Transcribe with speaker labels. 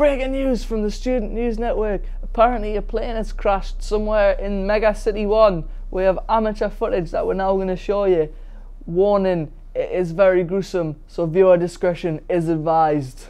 Speaker 1: Breaking news from the Student News Network. Apparently, a plane has crashed somewhere in Mega City 1. We have amateur footage that we're now going to show you. Warning, it is very gruesome, so viewer discretion is advised.